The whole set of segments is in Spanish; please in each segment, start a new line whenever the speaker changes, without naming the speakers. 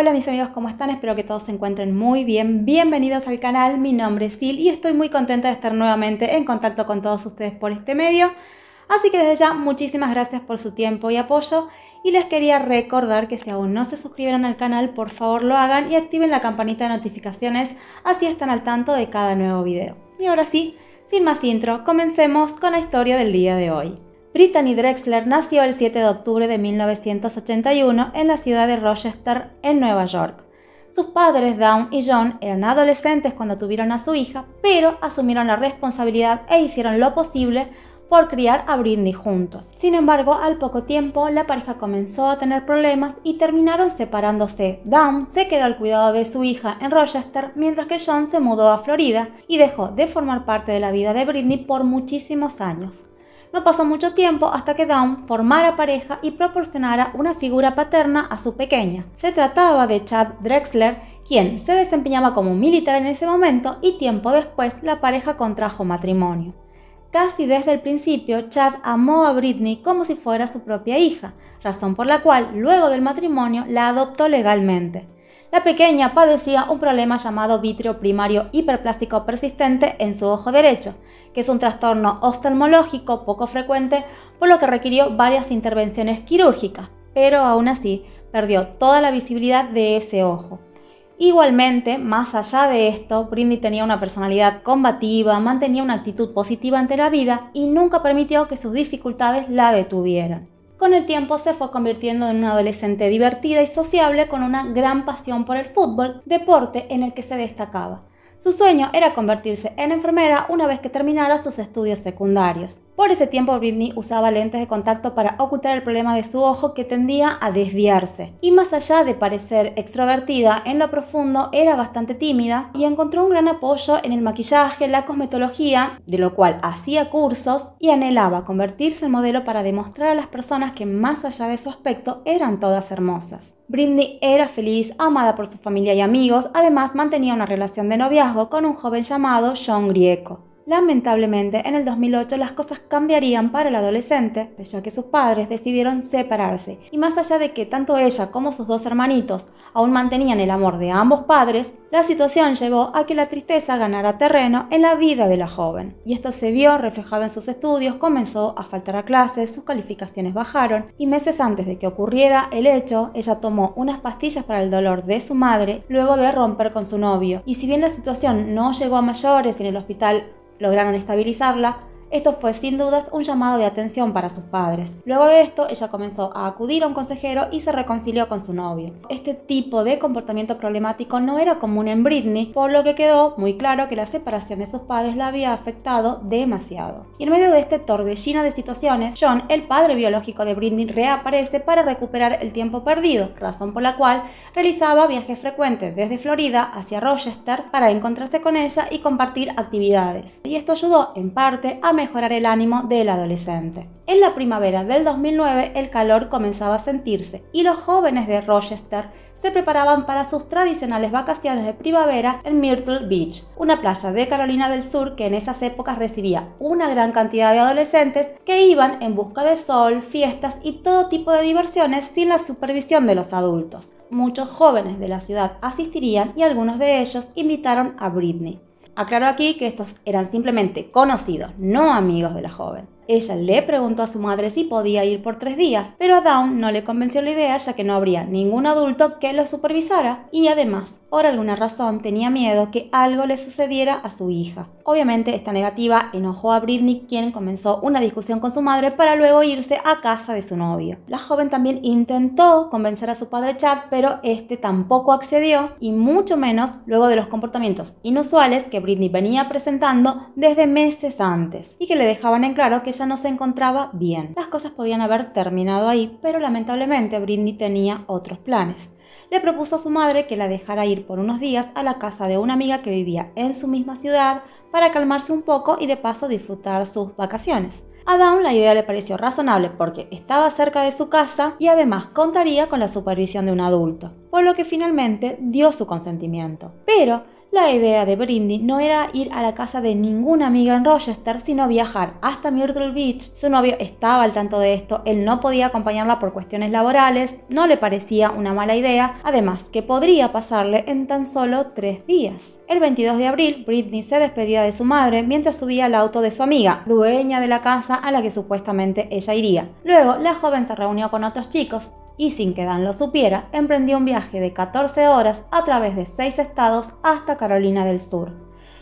Hola mis amigos, ¿cómo están? Espero que todos se encuentren muy bien. Bienvenidos al canal, mi nombre es Sil y estoy muy contenta de estar nuevamente en contacto con todos ustedes por este medio. Así que desde ya muchísimas gracias por su tiempo y apoyo y les quería recordar que si aún no se suscribieron al canal, por favor lo hagan y activen la campanita de notificaciones, así están al tanto de cada nuevo video. Y ahora sí, sin más intro, comencemos con la historia del día de hoy. Brittany Drexler nació el 7 de octubre de 1981 en la ciudad de Rochester, en Nueva York. Sus padres, Dawn y John, eran adolescentes cuando tuvieron a su hija, pero asumieron la responsabilidad e hicieron lo posible por criar a Britney juntos. Sin embargo, al poco tiempo, la pareja comenzó a tener problemas y terminaron separándose. Dawn se quedó al cuidado de su hija en Rochester, mientras que John se mudó a Florida y dejó de formar parte de la vida de Britney por muchísimos años. No pasó mucho tiempo hasta que Dawn formara pareja y proporcionara una figura paterna a su pequeña. Se trataba de Chad Drexler, quien se desempeñaba como militar en ese momento y tiempo después la pareja contrajo matrimonio. Casi desde el principio, Chad amó a Britney como si fuera su propia hija, razón por la cual, luego del matrimonio, la adoptó legalmente. La pequeña padecía un problema llamado vitrio primario hiperplástico persistente en su ojo derecho, que es un trastorno oftalmológico poco frecuente, por lo que requirió varias intervenciones quirúrgicas, pero aún así perdió toda la visibilidad de ese ojo. Igualmente, más allá de esto, Brindy tenía una personalidad combativa, mantenía una actitud positiva ante la vida y nunca permitió que sus dificultades la detuvieran. Con el tiempo se fue convirtiendo en una adolescente divertida y sociable con una gran pasión por el fútbol, deporte en el que se destacaba. Su sueño era convertirse en enfermera una vez que terminara sus estudios secundarios. Por ese tiempo Britney usaba lentes de contacto para ocultar el problema de su ojo que tendía a desviarse. Y más allá de parecer extrovertida, en lo profundo era bastante tímida y encontró un gran apoyo en el maquillaje, la cosmetología, de lo cual hacía cursos y anhelaba convertirse en modelo para demostrar a las personas que más allá de su aspecto eran todas hermosas. Britney era feliz, amada por su familia y amigos, además mantenía una relación de noviazgo con un joven llamado John Grieco. Lamentablemente, en el 2008 las cosas cambiarían para el adolescente, ya que sus padres decidieron separarse. Y más allá de que tanto ella como sus dos hermanitos aún mantenían el amor de ambos padres, la situación llevó a que la tristeza ganara terreno en la vida de la joven. Y esto se vio reflejado en sus estudios, comenzó a faltar a clases, sus calificaciones bajaron y meses antes de que ocurriera el hecho, ella tomó unas pastillas para el dolor de su madre luego de romper con su novio. Y si bien la situación no llegó a mayores en el hospital lograron estabilizarla, esto fue sin dudas un llamado de atención para sus padres. Luego de esto, ella comenzó a acudir a un consejero y se reconcilió con su novio. Este tipo de comportamiento problemático no era común en Britney, por lo que quedó muy claro que la separación de sus padres la había afectado demasiado. Y en medio de este torbellino de situaciones, John, el padre biológico de Britney, reaparece para recuperar el tiempo perdido, razón por la cual realizaba viajes frecuentes desde Florida hacia Rochester para encontrarse con ella y compartir actividades. Y esto ayudó en parte a mejorar el ánimo del adolescente. En la primavera del 2009 el calor comenzaba a sentirse y los jóvenes de Rochester se preparaban para sus tradicionales vacaciones de primavera en Myrtle Beach, una playa de Carolina del Sur que en esas épocas recibía una gran cantidad de adolescentes que iban en busca de sol, fiestas y todo tipo de diversiones sin la supervisión de los adultos. Muchos jóvenes de la ciudad asistirían y algunos de ellos invitaron a Britney. Aclaro aquí que estos eran simplemente conocidos, no amigos de la joven. Ella le preguntó a su madre si podía ir por tres días, pero a Dawn no le convenció la idea ya que no habría ningún adulto que lo supervisara y además, por alguna razón, tenía miedo que algo le sucediera a su hija. Obviamente esta negativa enojó a Britney, quien comenzó una discusión con su madre para luego irse a casa de su novio. La joven también intentó convencer a su padre Chad, pero este tampoco accedió y mucho menos luego de los comportamientos inusuales que Britney venía presentando desde meses antes y que le dejaban en claro que ella no se encontraba bien. Las cosas podían haber terminado ahí, pero lamentablemente Britney tenía otros planes le propuso a su madre que la dejara ir por unos días a la casa de una amiga que vivía en su misma ciudad para calmarse un poco y de paso disfrutar sus vacaciones. A Dawn la idea le pareció razonable porque estaba cerca de su casa y además contaría con la supervisión de un adulto, por lo que finalmente dio su consentimiento. Pero la idea de Brindy no era ir a la casa de ninguna amiga en Rochester, sino viajar hasta Myrtle Beach. Su novio estaba al tanto de esto, él no podía acompañarla por cuestiones laborales, no le parecía una mala idea, además que podría pasarle en tan solo tres días. El 22 de abril, Britney se despedía de su madre mientras subía al auto de su amiga, dueña de la casa a la que supuestamente ella iría. Luego, la joven se reunió con otros chicos, y sin que Dan lo supiera, emprendió un viaje de 14 horas a través de seis estados hasta Carolina del Sur.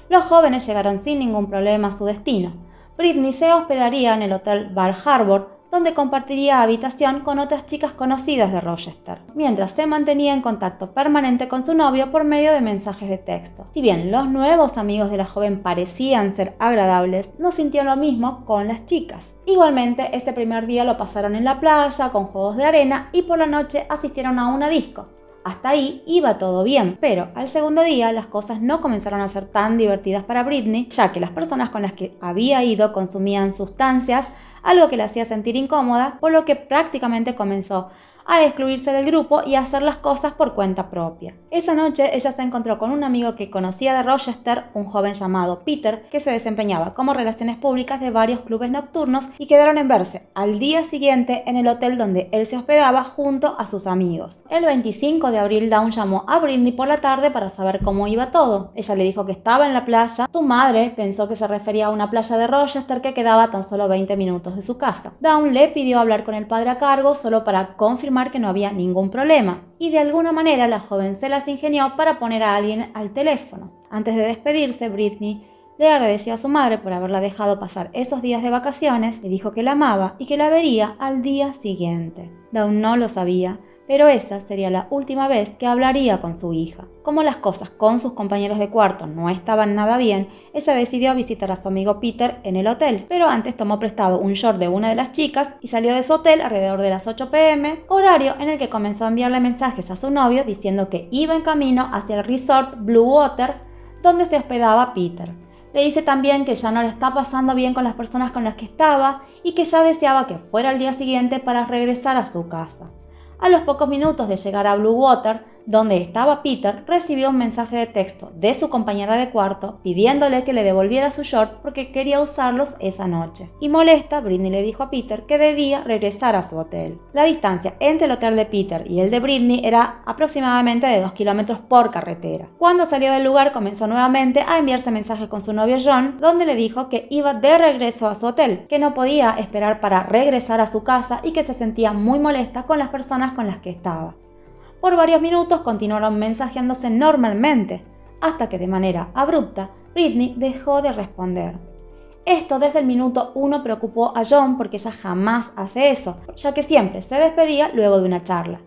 Los jóvenes llegaron sin ningún problema a su destino. Britney se hospedaría en el Hotel Bar Harbor, donde compartiría habitación con otras chicas conocidas de Rochester, mientras se mantenía en contacto permanente con su novio por medio de mensajes de texto. Si bien los nuevos amigos de la joven parecían ser agradables, no sintió lo mismo con las chicas. Igualmente, ese primer día lo pasaron en la playa con juegos de arena y por la noche asistieron a una disco. Hasta ahí iba todo bien, pero al segundo día las cosas no comenzaron a ser tan divertidas para Britney, ya que las personas con las que había ido consumían sustancias, algo que la hacía sentir incómoda, por lo que prácticamente comenzó a excluirse del grupo y hacer las cosas por cuenta propia. Esa noche ella se encontró con un amigo que conocía de Rochester, un joven llamado Peter, que se desempeñaba como relaciones públicas de varios clubes nocturnos y quedaron en verse al día siguiente en el hotel donde él se hospedaba junto a sus amigos. El 25 de abril Dawn llamó a Britney por la tarde para saber cómo iba todo. Ella le dijo que estaba en la playa. Su madre pensó que se refería a una playa de Rochester que quedaba tan solo 20 minutos de su casa. Dawn le pidió hablar con el padre a cargo solo para confirmar que no había ningún problema, y de alguna manera la joven se las ingenió para poner a alguien al teléfono. Antes de despedirse, Britney le agradeció a su madre por haberla dejado pasar esos días de vacaciones, le dijo que la amaba y que la vería al día siguiente. Dawn no lo sabía, pero esa sería la última vez que hablaría con su hija. Como las cosas con sus compañeros de cuarto no estaban nada bien, ella decidió visitar a su amigo Peter en el hotel, pero antes tomó prestado un short de una de las chicas y salió de su hotel alrededor de las 8 pm, horario en el que comenzó a enviarle mensajes a su novio diciendo que iba en camino hacia el resort Blue Water donde se hospedaba Peter. Le dice también que ya no le está pasando bien con las personas con las que estaba y que ya deseaba que fuera el día siguiente para regresar a su casa. A los pocos minutos de llegar a Blue Water, donde estaba Peter, recibió un mensaje de texto de su compañera de cuarto pidiéndole que le devolviera su short porque quería usarlos esa noche. Y molesta, Britney le dijo a Peter que debía regresar a su hotel. La distancia entre el hotel de Peter y el de Britney era aproximadamente de 2 kilómetros por carretera. Cuando salió del lugar comenzó nuevamente a enviarse mensajes con su novio John, donde le dijo que iba de regreso a su hotel, que no podía esperar para regresar a su casa y que se sentía muy molesta con las personas con las que estaba. Por varios minutos continuaron mensajeándose normalmente, hasta que de manera abrupta Britney dejó de responder. Esto desde el minuto uno preocupó a John porque ella jamás hace eso, ya que siempre se despedía luego de una charla.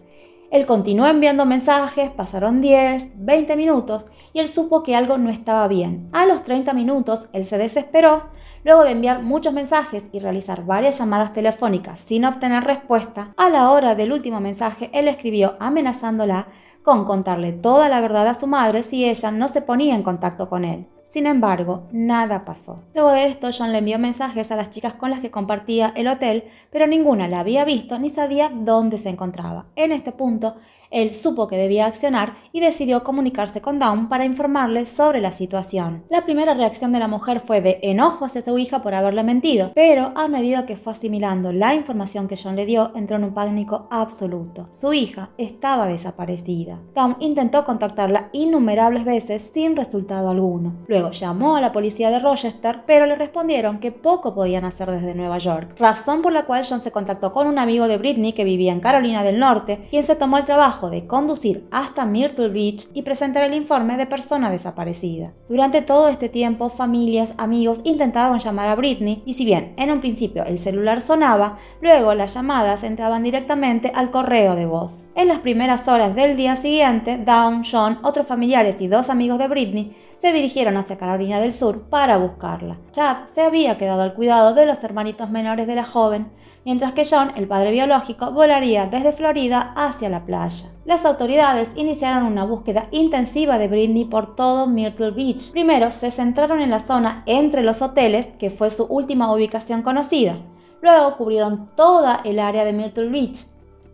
Él continuó enviando mensajes, pasaron 10, 20 minutos y él supo que algo no estaba bien. A los 30 minutos, él se desesperó, luego de enviar muchos mensajes y realizar varias llamadas telefónicas sin obtener respuesta. A la hora del último mensaje, él escribió amenazándola con contarle toda la verdad a su madre si ella no se ponía en contacto con él. Sin embargo, nada pasó. Luego de esto, John le envió mensajes a las chicas con las que compartía el hotel, pero ninguna la había visto ni sabía dónde se encontraba. En este punto, él supo que debía accionar y decidió comunicarse con Dawn para informarle sobre la situación. La primera reacción de la mujer fue de enojo hacia su hija por haberle mentido, pero a medida que fue asimilando la información que John le dio, entró en un pánico absoluto. Su hija estaba desaparecida. Dawn intentó contactarla innumerables veces sin resultado alguno. Luego llamó a la policía de Rochester, pero le respondieron que poco podían hacer desde Nueva York, razón por la cual John se contactó con un amigo de Britney que vivía en Carolina del Norte, quien se tomó el trabajo de conducir hasta Myrtle Beach y presentar el informe de persona desaparecida. Durante todo este tiempo, familias, amigos intentaron llamar a Britney y si bien en un principio el celular sonaba, luego las llamadas entraban directamente al correo de voz. En las primeras horas del día siguiente, Dawn, John, otros familiares y dos amigos de Britney se dirigieron hacia Carolina del Sur para buscarla. Chad se había quedado al cuidado de los hermanitos menores de la joven, mientras que John, el padre biológico, volaría desde Florida hacia la playa. Las autoridades iniciaron una búsqueda intensiva de Britney por todo Myrtle Beach. Primero se centraron en la zona entre los hoteles, que fue su última ubicación conocida. Luego cubrieron toda el área de Myrtle Beach,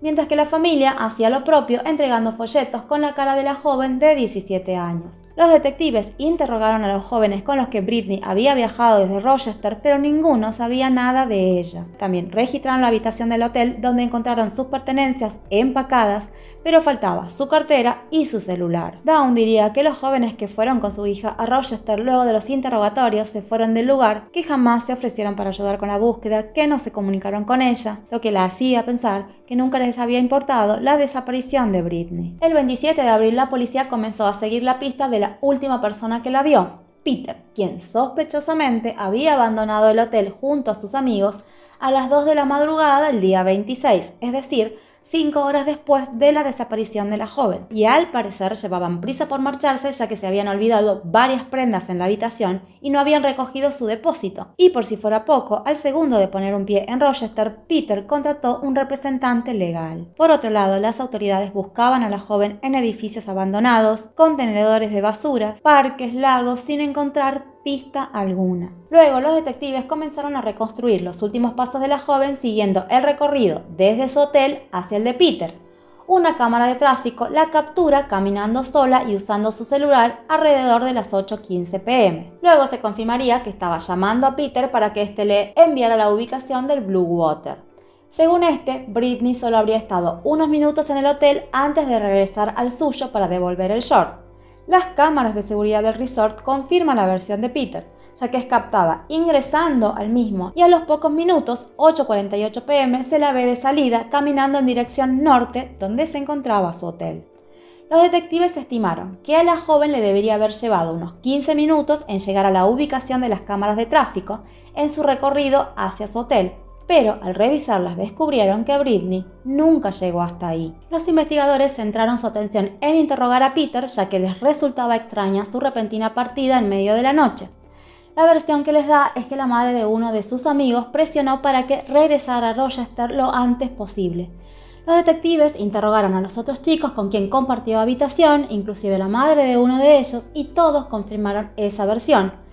mientras que la familia hacía lo propio entregando folletos con la cara de la joven de 17 años. Los detectives interrogaron a los jóvenes con los que Britney había viajado desde Rochester, pero ninguno sabía nada de ella. También registraron la habitación del hotel donde encontraron sus pertenencias empacadas, pero faltaba su cartera y su celular. Dawn diría que los jóvenes que fueron con su hija a Rochester luego de los interrogatorios se fueron del lugar, que jamás se ofrecieron para ayudar con la búsqueda, que no se comunicaron con ella, lo que la hacía pensar que nunca les había importado la desaparición de Britney. El 27 de abril la policía comenzó a seguir la pista de la última persona que la vio, Peter, quien sospechosamente había abandonado el hotel junto a sus amigos a las 2 de la madrugada del día 26, es decir, cinco horas después de la desaparición de la joven, y al parecer llevaban prisa por marcharse ya que se habían olvidado varias prendas en la habitación y no habían recogido su depósito. Y por si fuera poco, al segundo de poner un pie en Rochester, Peter contrató un representante legal. Por otro lado, las autoridades buscaban a la joven en edificios abandonados, contenedores de basura, parques, lagos, sin encontrar pista alguna. Luego los detectives comenzaron a reconstruir los últimos pasos de la joven siguiendo el recorrido desde su hotel hacia el de Peter. Una cámara de tráfico la captura caminando sola y usando su celular alrededor de las 8.15 pm. Luego se confirmaría que estaba llamando a Peter para que éste le enviara la ubicación del Blue Water. Según este, Britney solo habría estado unos minutos en el hotel antes de regresar al suyo para devolver el short. Las cámaras de seguridad del resort confirman la versión de Peter, ya que es captada ingresando al mismo y a los pocos minutos, 8.48 pm, se la ve de salida caminando en dirección norte donde se encontraba su hotel. Los detectives estimaron que a la joven le debería haber llevado unos 15 minutos en llegar a la ubicación de las cámaras de tráfico en su recorrido hacia su hotel, pero al revisarlas descubrieron que Britney nunca llegó hasta ahí. Los investigadores centraron su atención en interrogar a Peter ya que les resultaba extraña su repentina partida en medio de la noche. La versión que les da es que la madre de uno de sus amigos presionó para que regresara a Rochester lo antes posible. Los detectives interrogaron a los otros chicos con quien compartió habitación, inclusive la madre de uno de ellos, y todos confirmaron esa versión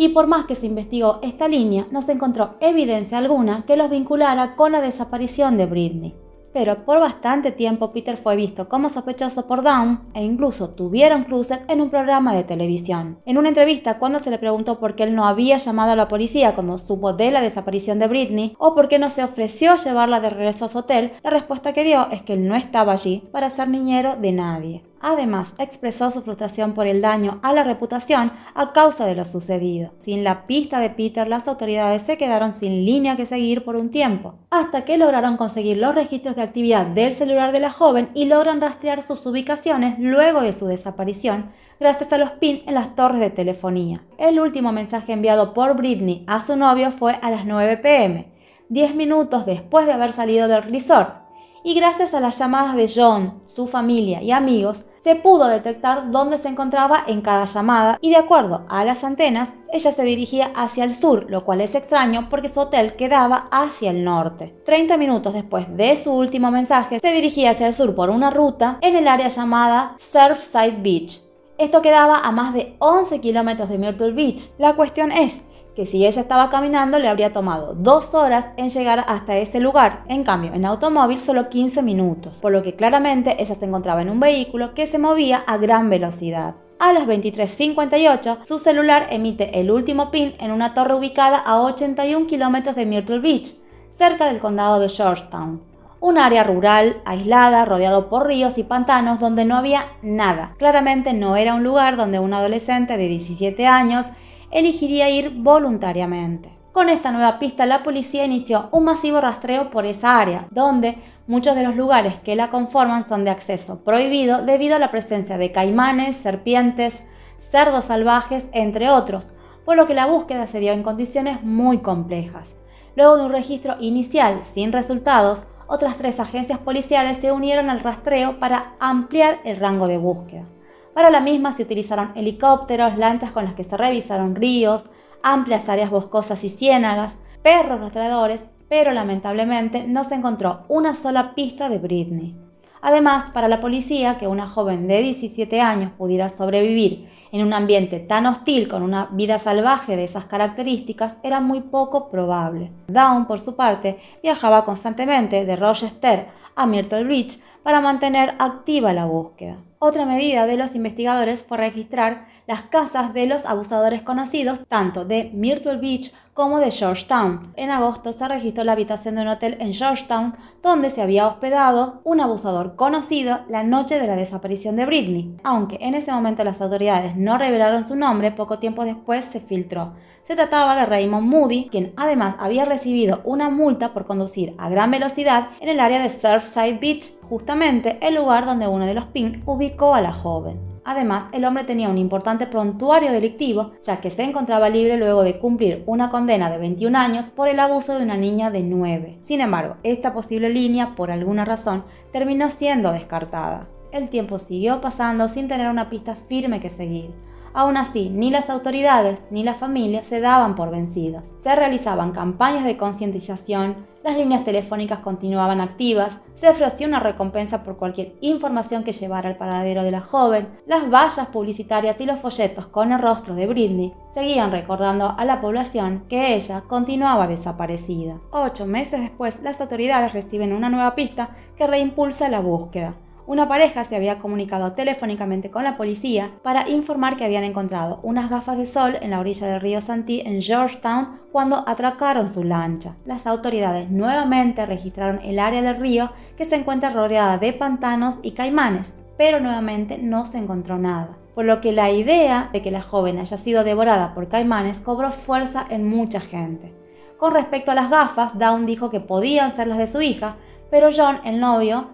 y por más que se investigó esta línea, no se encontró evidencia alguna que los vinculara con la desaparición de Britney. Pero por bastante tiempo Peter fue visto como sospechoso por Dawn e incluso tuvieron cruces en un programa de televisión. En una entrevista, cuando se le preguntó por qué él no había llamado a la policía cuando supo de la desaparición de Britney o por qué no se ofreció llevarla de regreso a su hotel, la respuesta que dio es que él no estaba allí para ser niñero de nadie. Además, expresó su frustración por el daño a la reputación a causa de lo sucedido. Sin la pista de Peter, las autoridades se quedaron sin línea que seguir por un tiempo, hasta que lograron conseguir los registros de actividad del celular de la joven y logran rastrear sus ubicaciones luego de su desaparición, gracias a los pins en las torres de telefonía. El último mensaje enviado por Britney a su novio fue a las 9 pm, 10 minutos después de haber salido del resort y gracias a las llamadas de John, su familia y amigos, se pudo detectar dónde se encontraba en cada llamada y de acuerdo a las antenas, ella se dirigía hacia el sur, lo cual es extraño porque su hotel quedaba hacia el norte. 30 minutos después de su último mensaje, se dirigía hacia el sur por una ruta en el área llamada Surfside Beach. Esto quedaba a más de 11 kilómetros de Myrtle Beach. La cuestión es, que si ella estaba caminando le habría tomado dos horas en llegar hasta ese lugar. En cambio, en automóvil solo 15 minutos, por lo que claramente ella se encontraba en un vehículo que se movía a gran velocidad. A las 23.58, su celular emite el último pin en una torre ubicada a 81 kilómetros de Myrtle Beach, cerca del condado de Georgetown. un área rural, aislada, rodeado por ríos y pantanos donde no había nada. Claramente no era un lugar donde un adolescente de 17 años elegiría ir voluntariamente. Con esta nueva pista, la policía inició un masivo rastreo por esa área, donde muchos de los lugares que la conforman son de acceso prohibido debido a la presencia de caimanes, serpientes, cerdos salvajes, entre otros, por lo que la búsqueda se dio en condiciones muy complejas. Luego de un registro inicial sin resultados, otras tres agencias policiales se unieron al rastreo para ampliar el rango de búsqueda. Para la misma se utilizaron helicópteros, lanchas con las que se revisaron ríos, amplias áreas boscosas y ciénagas, perros rastreadores, pero lamentablemente no se encontró una sola pista de Britney. Además, para la policía, que una joven de 17 años pudiera sobrevivir en un ambiente tan hostil con una vida salvaje de esas características era muy poco probable. Down, por su parte, viajaba constantemente de Rochester a Myrtle Beach para mantener activa la búsqueda. Otra medida de los investigadores fue registrar las casas de los abusadores conocidos tanto de Myrtle Beach como de Georgetown. En agosto se registró la habitación de un hotel en Georgetown donde se había hospedado un abusador conocido la noche de la desaparición de Britney. Aunque en ese momento las autoridades no revelaron su nombre, poco tiempo después se filtró. Se trataba de Raymond Moody, quien además había recibido una multa por conducir a gran velocidad en el área de Surfside Beach, justamente el lugar donde uno de los Pink ubicó a la joven. Además, el hombre tenía un importante prontuario delictivo, ya que se encontraba libre luego de cumplir una condena de 21 años por el abuso de una niña de 9. Sin embargo, esta posible línea, por alguna razón, terminó siendo descartada. El tiempo siguió pasando sin tener una pista firme que seguir. Aún así, ni las autoridades ni la familia se daban por vencidas. Se realizaban campañas de concientización, las líneas telefónicas continuaban activas, se ofreció una recompensa por cualquier información que llevara al paradero de la joven, las vallas publicitarias y los folletos con el rostro de Britney seguían recordando a la población que ella continuaba desaparecida. Ocho meses después, las autoridades reciben una nueva pista que reimpulsa la búsqueda una pareja se había comunicado telefónicamente con la policía para informar que habían encontrado unas gafas de sol en la orilla del río Santee en Georgetown cuando atracaron su lancha. Las autoridades nuevamente registraron el área del río que se encuentra rodeada de pantanos y caimanes, pero nuevamente no se encontró nada por lo que la idea de que la joven haya sido devorada por caimanes cobró fuerza en mucha gente. Con respecto a las gafas, Down dijo que podían ser las de su hija, pero John, el novio,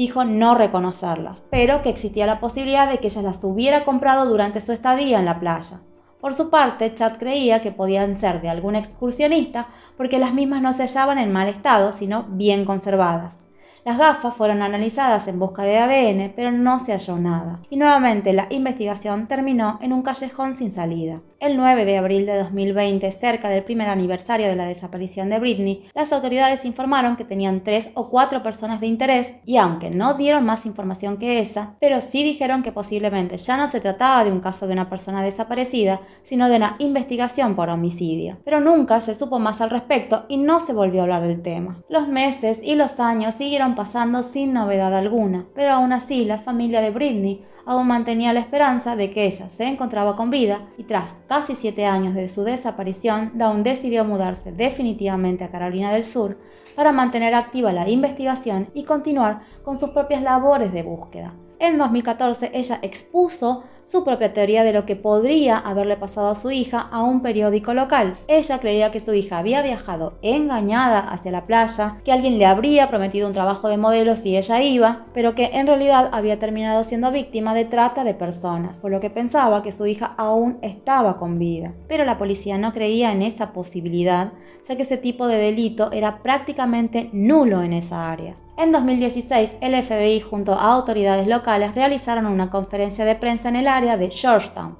dijo no reconocerlas, pero que existía la posibilidad de que ella las hubiera comprado durante su estadía en la playa. Por su parte, Chad creía que podían ser de algún excursionista porque las mismas no se hallaban en mal estado, sino bien conservadas. Las gafas fueron analizadas en busca de ADN, pero no se halló nada. Y nuevamente la investigación terminó en un callejón sin salida. El 9 de abril de 2020, cerca del primer aniversario de la desaparición de Britney, las autoridades informaron que tenían tres o cuatro personas de interés y aunque no dieron más información que esa, pero sí dijeron que posiblemente ya no se trataba de un caso de una persona desaparecida, sino de una investigación por homicidio. Pero nunca se supo más al respecto y no se volvió a hablar del tema. Los meses y los años siguieron pasando sin novedad alguna, pero aún así la familia de Britney aún mantenía la esperanza de que ella se encontraba con vida y tras casi siete años de su desaparición, Dawn decidió mudarse definitivamente a Carolina del Sur para mantener activa la investigación y continuar con sus propias labores de búsqueda. En 2014 ella expuso su propia teoría de lo que podría haberle pasado a su hija a un periódico local. Ella creía que su hija había viajado engañada hacia la playa, que alguien le habría prometido un trabajo de modelo si ella iba, pero que en realidad había terminado siendo víctima de trata de personas, por lo que pensaba que su hija aún estaba con vida. Pero la policía no creía en esa posibilidad, ya que ese tipo de delito era prácticamente nulo en esa área. En 2016, el FBI junto a autoridades locales realizaron una conferencia de prensa en el área de Georgetown,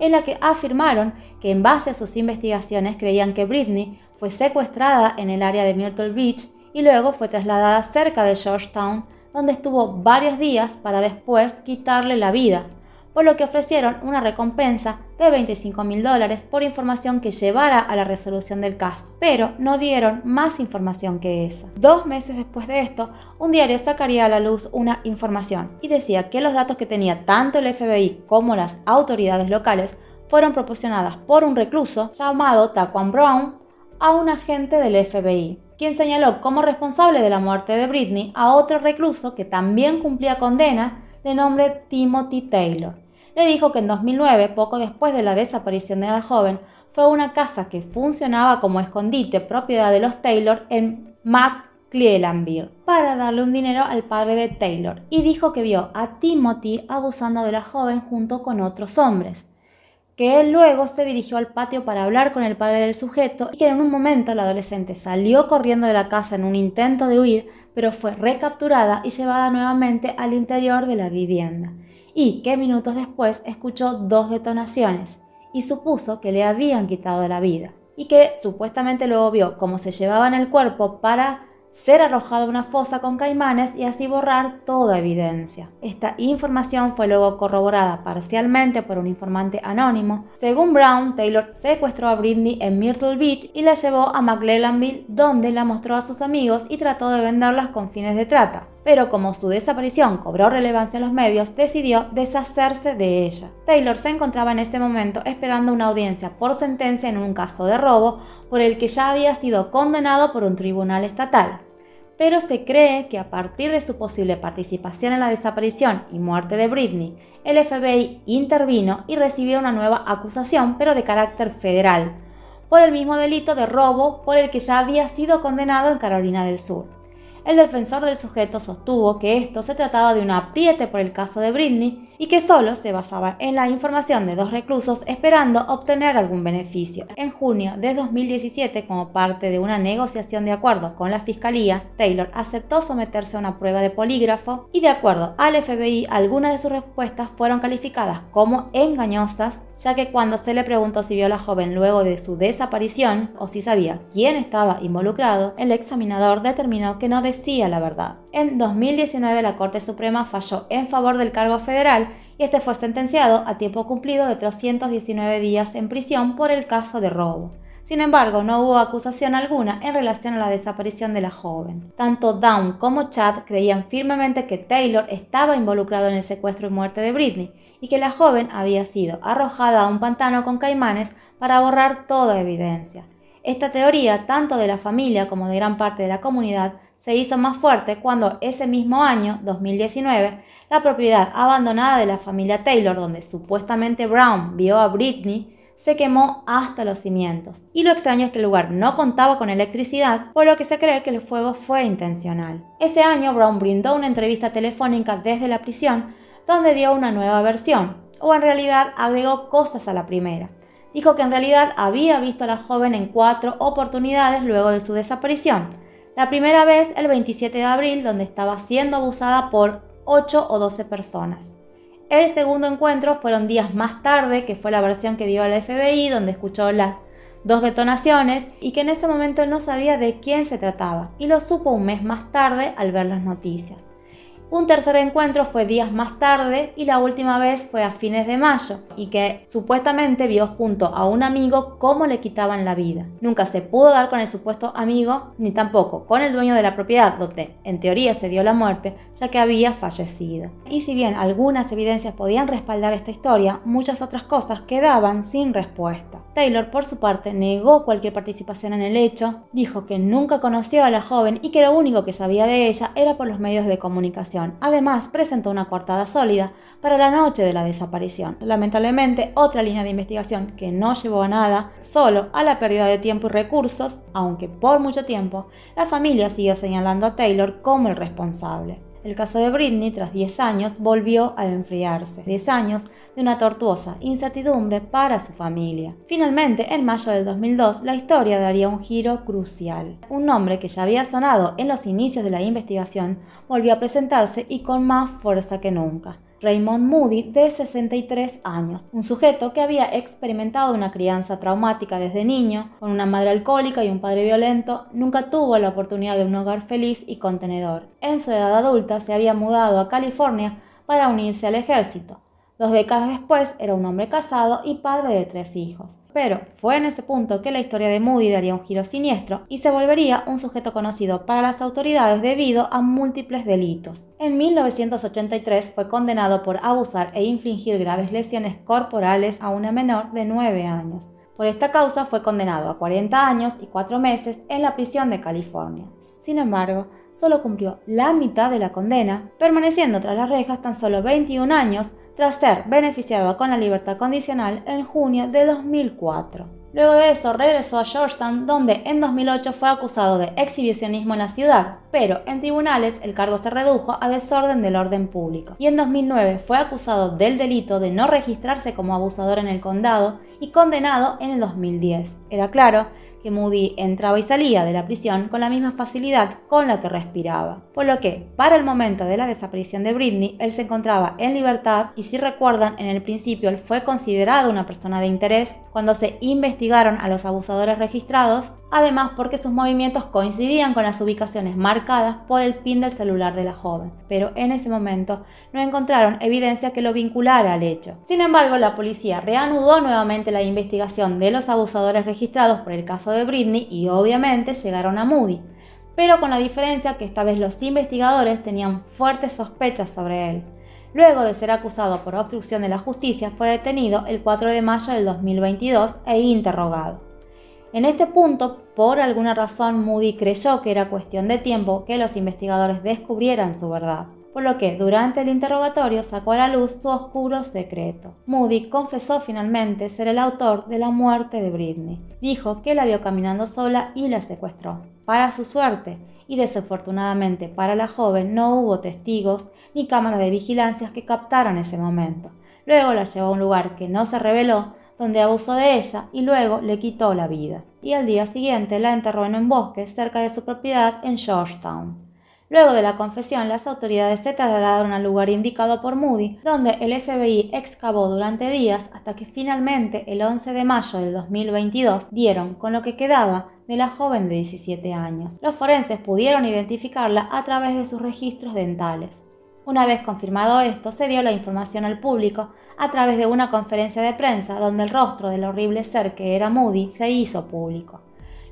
en la que afirmaron que en base a sus investigaciones creían que Britney fue secuestrada en el área de Myrtle Beach y luego fue trasladada cerca de Georgetown, donde estuvo varios días para después quitarle la vida, por lo que ofrecieron una recompensa de 25 mil dólares por información que llevara a la resolución del caso, pero no dieron más información que esa. Dos meses después de esto, un diario sacaría a la luz una información y decía que los datos que tenía tanto el FBI como las autoridades locales fueron proporcionadas por un recluso llamado Taquan Brown a un agente del FBI quien señaló como responsable de la muerte de Britney a otro recluso que también cumplía condena de nombre Timothy Taylor. Le dijo que en 2009, poco después de la desaparición de la joven, fue a una casa que funcionaba como escondite propiedad de los Taylor en McClellanville para darle un dinero al padre de Taylor y dijo que vio a Timothy abusando de la joven junto con otros hombres que él luego se dirigió al patio para hablar con el padre del sujeto y que en un momento la adolescente salió corriendo de la casa en un intento de huir, pero fue recapturada y llevada nuevamente al interior de la vivienda, y que minutos después escuchó dos detonaciones y supuso que le habían quitado la vida, y que supuestamente luego vio cómo se llevaban el cuerpo para ser arrojado a una fosa con caimanes y así borrar toda evidencia. Esta información fue luego corroborada parcialmente por un informante anónimo. Según Brown, Taylor secuestró a Britney en Myrtle Beach y la llevó a McLellanville, donde la mostró a sus amigos y trató de venderlas con fines de trata pero como su desaparición cobró relevancia en los medios, decidió deshacerse de ella. Taylor se encontraba en ese momento esperando una audiencia por sentencia en un caso de robo por el que ya había sido condenado por un tribunal estatal. Pero se cree que a partir de su posible participación en la desaparición y muerte de Britney, el FBI intervino y recibió una nueva acusación, pero de carácter federal, por el mismo delito de robo por el que ya había sido condenado en Carolina del Sur. El defensor del sujeto sostuvo que esto se trataba de un apriete por el caso de Britney y que solo se basaba en la información de dos reclusos esperando obtener algún beneficio. En junio de 2017, como parte de una negociación de acuerdo con la fiscalía, Taylor aceptó someterse a una prueba de polígrafo y de acuerdo al FBI, algunas de sus respuestas fueron calificadas como engañosas, ya que cuando se le preguntó si vio a la joven luego de su desaparición o si sabía quién estaba involucrado, el examinador determinó que no decía la verdad. En 2019 la Corte Suprema falló en favor del cargo federal y este fue sentenciado a tiempo cumplido de 319 días en prisión por el caso de robo. Sin embargo, no hubo acusación alguna en relación a la desaparición de la joven. Tanto Down como Chad creían firmemente que Taylor estaba involucrado en el secuestro y muerte de Britney y que la joven había sido arrojada a un pantano con caimanes para borrar toda evidencia. Esta teoría, tanto de la familia como de gran parte de la comunidad, se hizo más fuerte cuando ese mismo año, 2019, la propiedad abandonada de la familia Taylor, donde supuestamente Brown vio a Britney, se quemó hasta los cimientos. Y lo extraño es que el lugar no contaba con electricidad, por lo que se cree que el fuego fue intencional. Ese año Brown brindó una entrevista telefónica desde la prisión, donde dio una nueva versión, o en realidad agregó cosas a la primera dijo que en realidad había visto a la joven en cuatro oportunidades luego de su desaparición. La primera vez el 27 de abril, donde estaba siendo abusada por 8 o 12 personas. El segundo encuentro fueron días más tarde, que fue la versión que dio al FBI, donde escuchó las dos detonaciones y que en ese momento no sabía de quién se trataba, y lo supo un mes más tarde al ver las noticias. Un tercer encuentro fue días más tarde y la última vez fue a fines de mayo y que supuestamente vio junto a un amigo cómo le quitaban la vida. Nunca se pudo dar con el supuesto amigo ni tampoco con el dueño de la propiedad donde en teoría se dio la muerte ya que había fallecido. Y si bien algunas evidencias podían respaldar esta historia, muchas otras cosas quedaban sin respuesta. Taylor, por su parte, negó cualquier participación en el hecho, dijo que nunca conoció a la joven y que lo único que sabía de ella era por los medios de comunicación. Además, presentó una coartada sólida para la noche de la desaparición. Lamentablemente, otra línea de investigación que no llevó a nada, solo a la pérdida de tiempo y recursos, aunque por mucho tiempo, la familia siguió señalando a Taylor como el responsable. El caso de Britney, tras 10 años, volvió a enfriarse. 10 años de una tortuosa incertidumbre para su familia. Finalmente, en mayo del 2002, la historia daría un giro crucial. Un nombre que ya había sonado en los inicios de la investigación volvió a presentarse y con más fuerza que nunca. Raymond Moody, de 63 años, un sujeto que había experimentado una crianza traumática desde niño, con una madre alcohólica y un padre violento, nunca tuvo la oportunidad de un hogar feliz y contenedor. En su edad adulta se había mudado a California para unirse al ejército. Dos décadas después era un hombre casado y padre de tres hijos. Pero fue en ese punto que la historia de Moody daría un giro siniestro y se volvería un sujeto conocido para las autoridades debido a múltiples delitos. En 1983 fue condenado por abusar e infligir graves lesiones corporales a una menor de 9 años. Por esta causa fue condenado a 40 años y 4 meses en la prisión de California. Sin embargo, solo cumplió la mitad de la condena, permaneciendo tras las rejas tan solo 21 años tras ser beneficiado con la libertad condicional en junio de 2004. Luego de eso regresó a Georgetown, donde en 2008 fue acusado de exhibicionismo en la ciudad, pero en tribunales el cargo se redujo a desorden del orden público. Y en 2009 fue acusado del delito de no registrarse como abusador en el condado y condenado en el 2010. Era claro que Moody entraba y salía de la prisión con la misma facilidad con la que respiraba. Por lo que, para el momento de la desaparición de Britney, él se encontraba en libertad y si recuerdan, en el principio él fue considerado una persona de interés cuando se investigaron a los abusadores registrados, además porque sus movimientos coincidían con las ubicaciones marcadas por el pin del celular de la joven, pero en ese momento no encontraron evidencia que lo vinculara al hecho. Sin embargo, la policía reanudó nuevamente la investigación de los abusadores registrados por el caso de Britney y obviamente llegaron a Moody, pero con la diferencia que esta vez los investigadores tenían fuertes sospechas sobre él. Luego de ser acusado por obstrucción de la justicia, fue detenido el 4 de mayo del 2022 e interrogado. En este punto, por alguna razón, Moody creyó que era cuestión de tiempo que los investigadores descubrieran su verdad por lo que durante el interrogatorio sacó a la luz su oscuro secreto. Moody confesó finalmente ser el autor de la muerte de Britney. Dijo que la vio caminando sola y la secuestró. Para su suerte, y desafortunadamente para la joven no hubo testigos ni cámaras de vigilancia que captaran ese momento. Luego la llevó a un lugar que no se reveló, donde abusó de ella y luego le quitó la vida. Y al día siguiente la enterró en un bosque cerca de su propiedad en Georgetown. Luego de la confesión, las autoridades se trasladaron al lugar indicado por Moody, donde el FBI excavó durante días hasta que finalmente el 11 de mayo del 2022 dieron con lo que quedaba de la joven de 17 años. Los forenses pudieron identificarla a través de sus registros dentales. Una vez confirmado esto, se dio la información al público a través de una conferencia de prensa donde el rostro del horrible ser que era Moody se hizo público.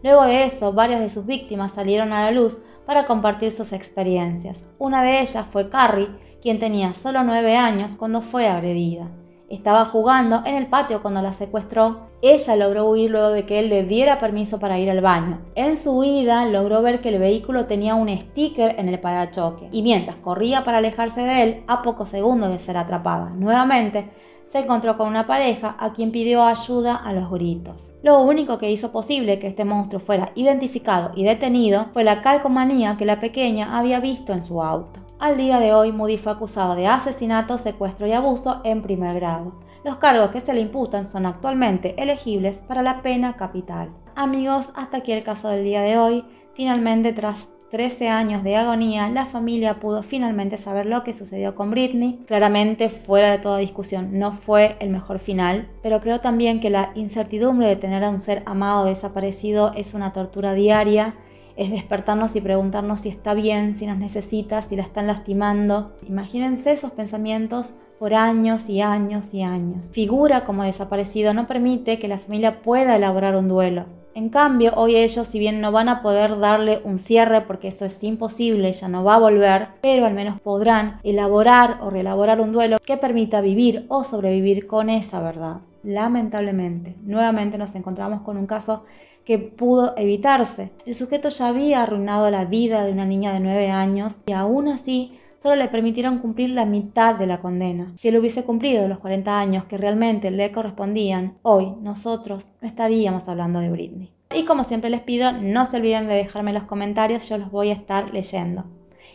Luego de eso, varias de sus víctimas salieron a la luz para compartir sus experiencias. Una de ellas fue Carrie, quien tenía solo 9 años cuando fue agredida. Estaba jugando en el patio cuando la secuestró. Ella logró huir luego de que él le diera permiso para ir al baño. En su huida logró ver que el vehículo tenía un sticker en el parachoque y mientras corría para alejarse de él, a pocos segundos de ser atrapada nuevamente, se encontró con una pareja a quien pidió ayuda a los gritos. Lo único que hizo posible que este monstruo fuera identificado y detenido fue la calcomanía que la pequeña había visto en su auto. Al día de hoy, Moody fue acusado de asesinato, secuestro y abuso en primer grado. Los cargos que se le imputan son actualmente elegibles para la pena capital. Amigos, hasta aquí el caso del día de hoy. Finalmente, tras 13 años de agonía, la familia pudo finalmente saber lo que sucedió con Britney. Claramente, fuera de toda discusión, no fue el mejor final, pero creo también que la incertidumbre de tener a un ser amado desaparecido es una tortura diaria. Es despertarnos y preguntarnos si está bien, si nos necesita, si la están lastimando. Imagínense esos pensamientos por años y años y años. Figura como desaparecido no permite que la familia pueda elaborar un duelo. En cambio, hoy ellos, si bien no van a poder darle un cierre porque eso es imposible, ya no va a volver, pero al menos podrán elaborar o reelaborar un duelo que permita vivir o sobrevivir con esa verdad. Lamentablemente, nuevamente nos encontramos con un caso que pudo evitarse. El sujeto ya había arruinado la vida de una niña de 9 años y aún así solo le permitieron cumplir la mitad de la condena. Si él hubiese cumplido los 40 años que realmente le correspondían, hoy nosotros no estaríamos hablando de Britney. Y como siempre les pido, no se olviden de dejarme los comentarios, yo los voy a estar leyendo.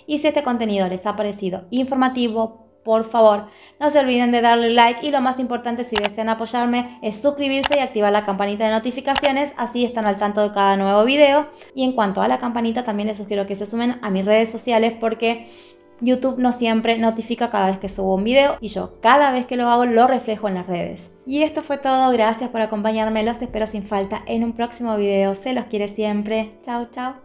Y si este contenido les ha parecido informativo, por favor, no se olviden de darle like y lo más importante si desean apoyarme es suscribirse y activar la campanita de notificaciones, así están al tanto de cada nuevo video. Y en cuanto a la campanita, también les sugiero que se sumen a mis redes sociales porque YouTube no siempre notifica cada vez que subo un video y yo cada vez que lo hago lo reflejo en las redes. Y esto fue todo, gracias por acompañarme, los espero sin falta en un próximo video, se los quiere siempre, chao chao.